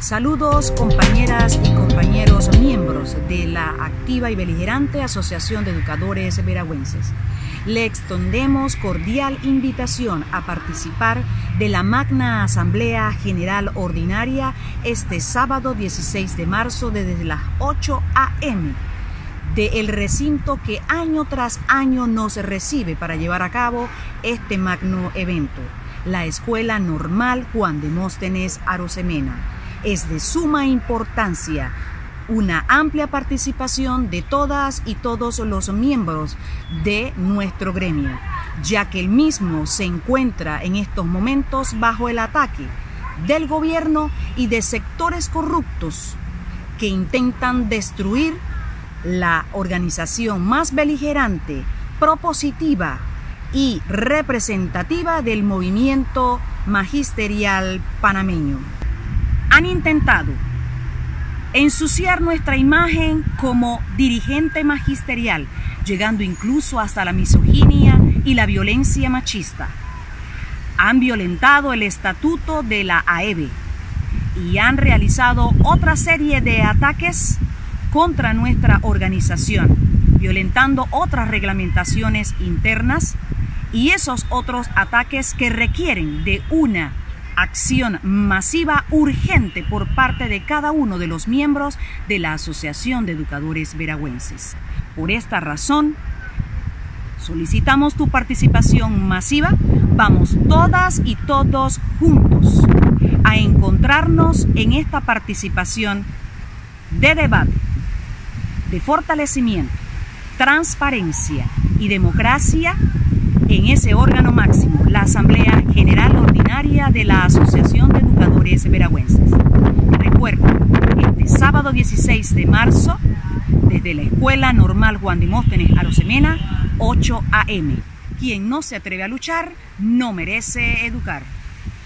Saludos compañeras y compañeros miembros de la activa y beligerante Asociación de Educadores Veragüenses. Le extendemos cordial invitación a participar de la Magna Asamblea General Ordinaria este sábado 16 de marzo desde las 8 a.m. del recinto que año tras año nos recibe para llevar a cabo este magno evento, la Escuela Normal Juan Demóstenes Arosemena es de suma importancia. Una amplia participación de todas y todos los miembros de nuestro gremio, ya que el mismo se encuentra en estos momentos bajo el ataque del gobierno y de sectores corruptos que intentan destruir la organización más beligerante, propositiva y representativa del movimiento magisterial panameño han intentado ensuciar nuestra imagen como dirigente magisterial, llegando incluso hasta la misoginia y la violencia machista. Han violentado el estatuto de la AEB y han realizado otra serie de ataques contra nuestra organización, violentando otras reglamentaciones internas y esos otros ataques que requieren de una acción masiva urgente por parte de cada uno de los miembros de la Asociación de Educadores Veragüenses. Por esta razón, solicitamos tu participación masiva. Vamos todas y todos juntos a encontrarnos en esta participación de debate, de fortalecimiento, transparencia y democracia en ese órgano máximo, la Asamblea de la Asociación de Educadores Veragüenses. Recuerda, este sábado 16 de marzo, desde la Escuela Normal Juan Dimóstenes Arosemena, 8 a.m. Quien no se atreve a luchar no merece educar.